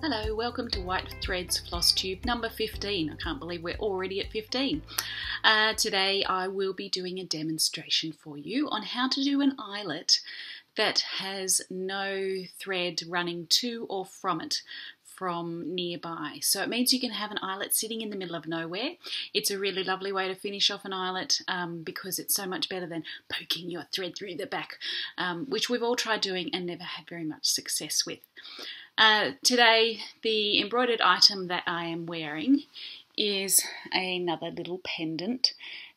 Hello, welcome to White Threads Floss Tube number 15. I can't believe we're already at 15. Uh, today I will be doing a demonstration for you on how to do an eyelet that has no thread running to or from it from nearby. So it means you can have an eyelet sitting in the middle of nowhere. It's a really lovely way to finish off an eyelet um, because it's so much better than poking your thread through the back, um, which we've all tried doing and never had very much success with. Uh, today, the embroidered item that I am wearing is another little pendant.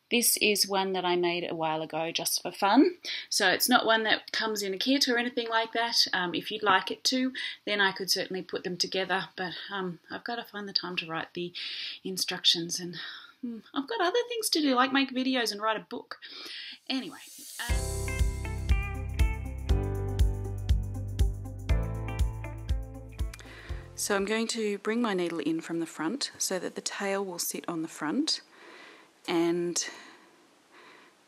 This is one that I made a while ago just for fun. So it's not one that comes in a kit or anything like that. Um, if you'd like it to, then I could certainly put them together. But um, I've got to find the time to write the instructions and hmm, I've got other things to do like make videos and write a book. Anyway. Um, So I'm going to bring my needle in from the front so that the tail will sit on the front and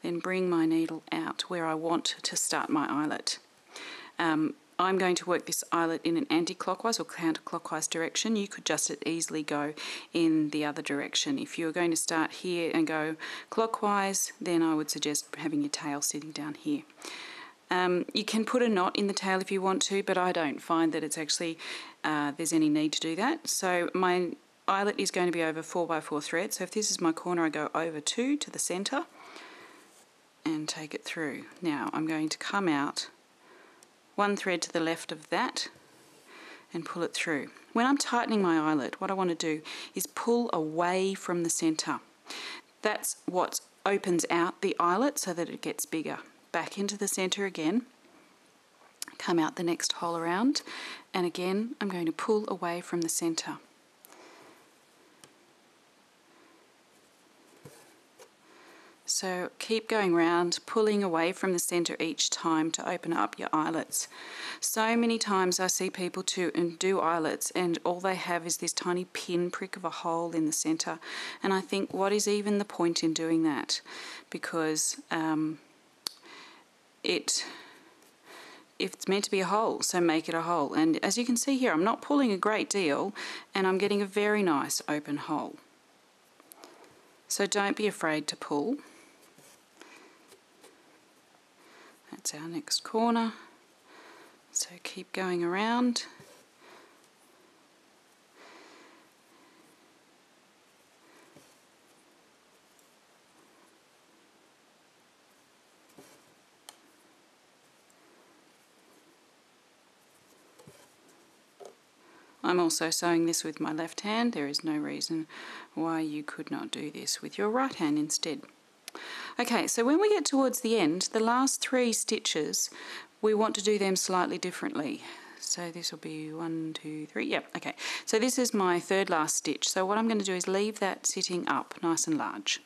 then bring my needle out where I want to start my eyelet. Um, I'm going to work this eyelet in an anti-clockwise or counterclockwise direction. You could just as easily go in the other direction. If you're going to start here and go clockwise, then I would suggest having your tail sitting down here. Um, you can put a knot in the tail if you want to, but I don't find that it's actually uh, there's any need to do that. So my eyelet is going to be over 4x4 thread. So if this is my corner, I go over 2 to the centre and take it through. Now I'm going to come out one thread to the left of that and pull it through. When I'm tightening my eyelet, what I want to do is pull away from the centre. That's what opens out the eyelet so that it gets bigger back into the center again, come out the next hole around, and again I'm going to pull away from the center. So keep going round, pulling away from the center each time to open up your eyelets. So many times I see people to do eyelets and all they have is this tiny pinprick of a hole in the center. And I think, what is even the point in doing that? Because um, it if it's meant to be a hole, so make it a hole. And as you can see here, I'm not pulling a great deal, and I'm getting a very nice open hole. So don't be afraid to pull. That's our next corner. So keep going around. I'm also sewing this with my left hand. There is no reason why you could not do this with your right hand instead. Okay, so when we get towards the end, the last three stitches, we want to do them slightly differently. So this will be one, two, three, yep, okay. So this is my third last stitch. So what I'm going to do is leave that sitting up nice and large.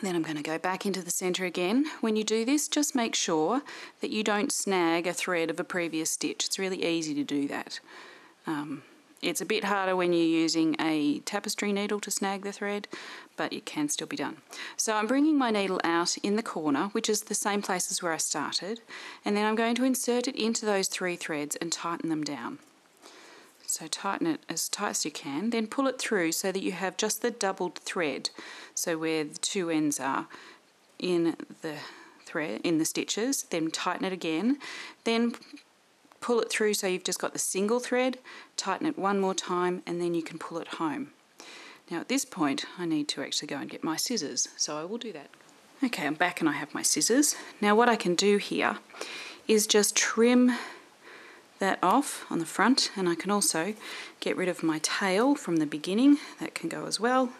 Then I'm going to go back into the center again. When you do this, just make sure that you don't snag a thread of a previous stitch. It's really easy to do that. Um, it's a bit harder when you're using a tapestry needle to snag the thread, but it can still be done. So I'm bringing my needle out in the corner, which is the same place as where I started, and then I'm going to insert it into those three threads and tighten them down. So tighten it as tight as you can, then pull it through so that you have just the doubled thread. So where the two ends are in the thread, in the stitches, then tighten it again, then pull it through so you've just got the single thread, tighten it one more time, and then you can pull it home. Now at this point, I need to actually go and get my scissors, so I will do that. Okay, I'm back and I have my scissors. Now what I can do here is just trim that off on the front and I can also get rid of my tail from the beginning. That can go as well.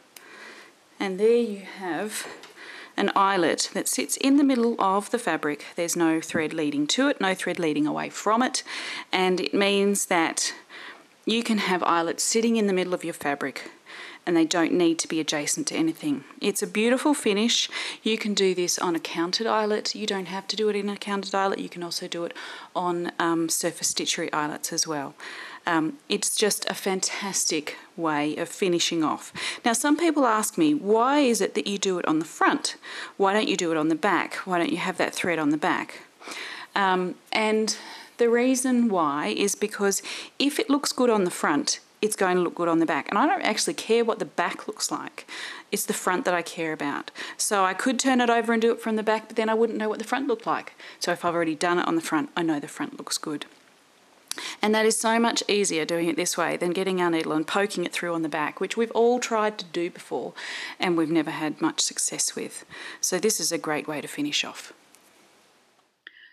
And there you have an eyelet that sits in the middle of the fabric. There's no thread leading to it no thread leading away from it. And it means that you can have eyelets sitting in the middle of your fabric and they don't need to be adjacent to anything. It's a beautiful finish. You can do this on a counted eyelet. You don't have to do it in a counted eyelet. You can also do it on um, surface stitchery eyelets as well. Um, it's just a fantastic way of finishing off. Now some people ask me, why is it that you do it on the front? Why don't you do it on the back? Why don't you have that thread on the back? Um, and The reason why is because if it looks good on the front, it's going to look good on the back. And I don't actually care what the back looks like. It's the front that I care about. So I could turn it over and do it from the back, but then I wouldn't know what the front looked like. So if I've already done it on the front, I know the front looks good. And that is so much easier doing it this way than getting our needle and poking it through on the back, which we've all tried to do before and we've never had much success with. So this is a great way to finish off.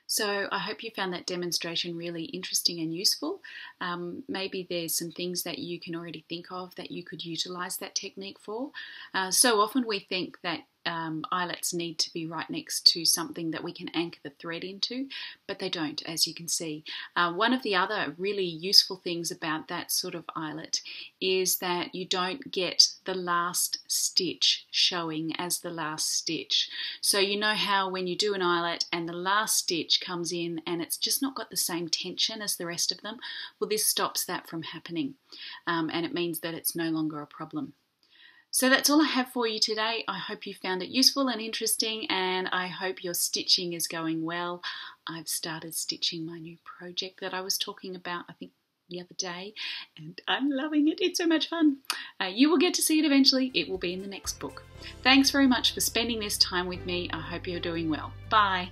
So I hope you found that demonstration really interesting and useful. Um, maybe there's some things that you can already think of that you could utilize that technique for. Uh, so often we think that um, eyelets need to be right next to something that we can anchor the thread into, but they don't, as you can see. Uh, one of the other really useful things about that sort of eyelet is that you don't get the last stitch showing as the last stitch. So you know how when you do an eyelet and the last stitch comes in and it's just not got the same tension as the rest of them, well this stops that from happening um, and it means that it's no longer a problem. So that's all I have for you today. I hope you found it useful and interesting and I hope your stitching is going well. I've started stitching my new project that I was talking about, I think the other day and I'm loving it. It's so much fun. Uh, you will get to see it eventually. It will be in the next book. Thanks very much for spending this time with me. I hope you're doing well. Bye.